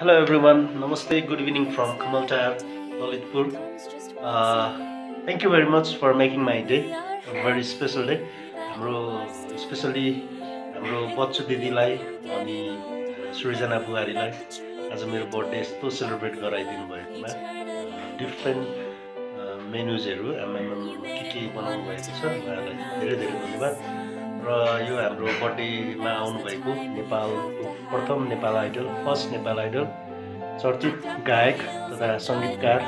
Hello everyone नमस्ते good evening from Kamal tyre Lalitpur thank you very much for making my day very special day हाम्रो specially हाम्रो बच्चु दिदीलाई अनि सृजना बुहारीलाई आज मेरो बर्थडे यस्तो सेलिब्रेट गराइदिनु भएकोमा डिफ्रेन्ट मेन्युजहरू आमामा के के बनाउनु भएको छ उहाँहरूलाई धेरै धेरै धन्यवाद र यो हाम्रो बर्थडेमा आउनुभएको नेपालको प्रथम Nepal idol first Nepal idol चर्चित गायक तथा सङ्गीतकार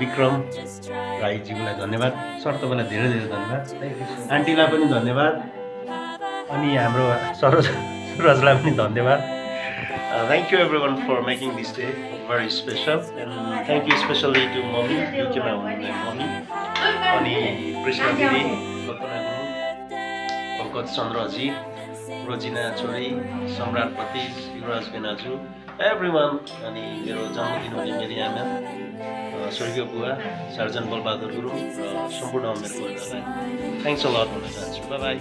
विक्रम राईज्यूलाई धन्यवाद। सर तपाईँलाई धेरै धेरै धन्यवाद। आन्टीलाई पनि धन्यवाद। अनि हाम्रो सरोज सुरजलाई पनि धन्यवाद। Thank you everyone for making this day very special and thank you specially to mummy युकेमा हुनुहुने मम्मी अनि कृष्ण दिदी कल्पना पङ्कज चन्द्रजी रोजिना छोरी सम्राटपति युवराज बेनाजु एभ्री वान अनि मेरो जन्मदिन हुने मेरी आमा स्वर्गीय बुवा सर्जन बलबहादुर गुरुङ र सम्पूर्ण मेरो परिवारलाई थ्याङ्क्स अ लट भन्न चाहन्छु। Bye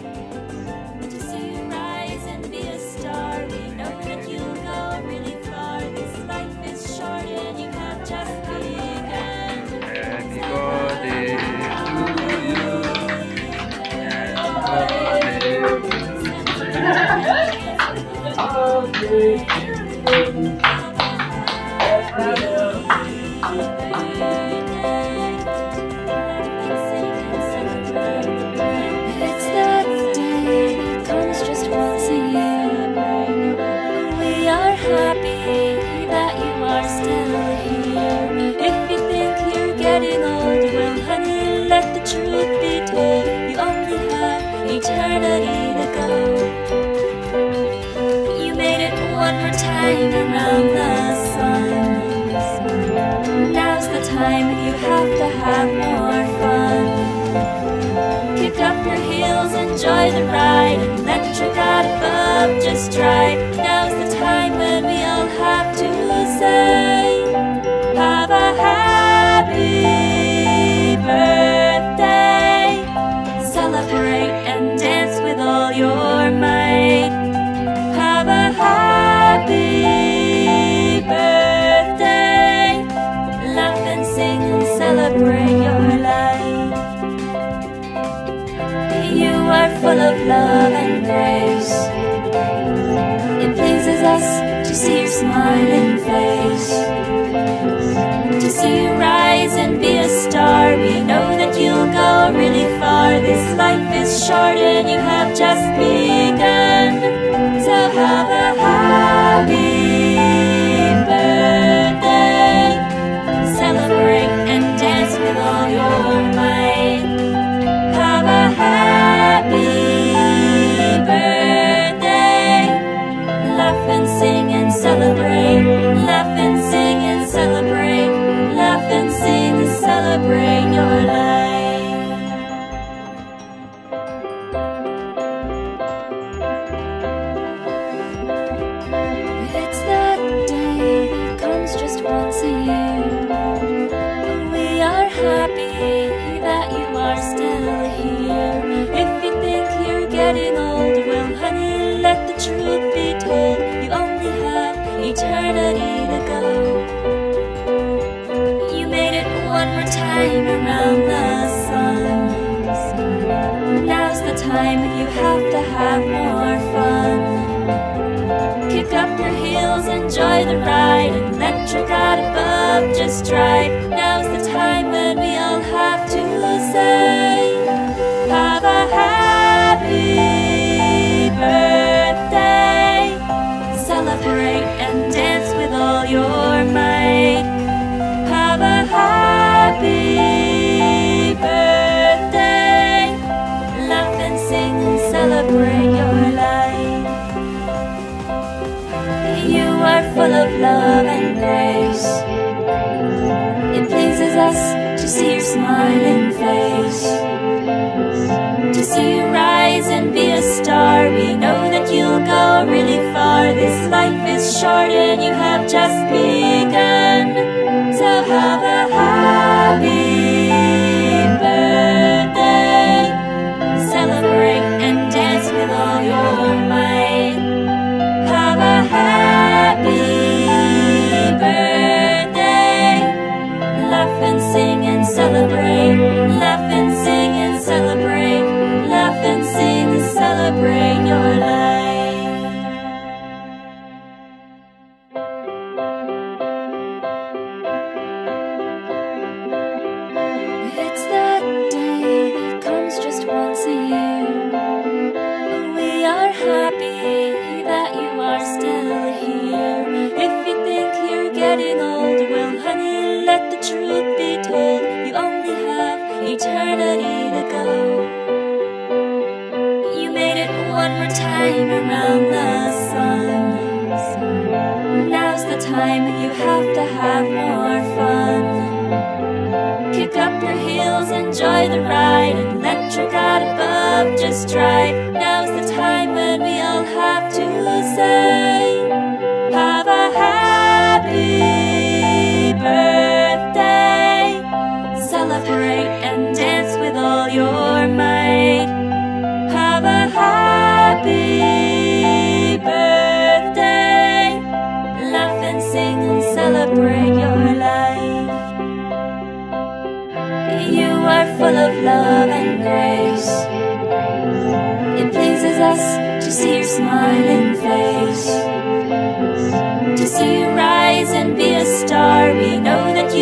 one more time around the sun. Now's the time you have to have more fun. Kick up your heels, enjoy the ride, let your God above just drive. Now's the time when we all have to say, Have a happy birthday. Celebrate and dance with all your might. Face. To see you rise and be a star. We know that you'll go really far. This happy that you are still here. If you think you're getting old, well, honey, let the truth be told. You only have eternity to go. You made it one more time around the sun. Now's the time you have to have more fun. Kick up your heels, enjoy the ride, and let your God above just drive. Now's the time Full of love and grace. It pleases us to see your smiling face. To see you rise and be a star. We know that you'll go really far. This life is short and you have just time around the sun. Now's the time you have to have more fun. Kick up your heels, enjoy the ride, and let your God above just drive. Now's the time when we all have to say, Have a happy birthday. Celebrate and dance with all your might. Birthday. Laugh and sing and celebrate your life. You are full of love and grace. It pleases us to see your smiling face. To see you rise and be a star. We know that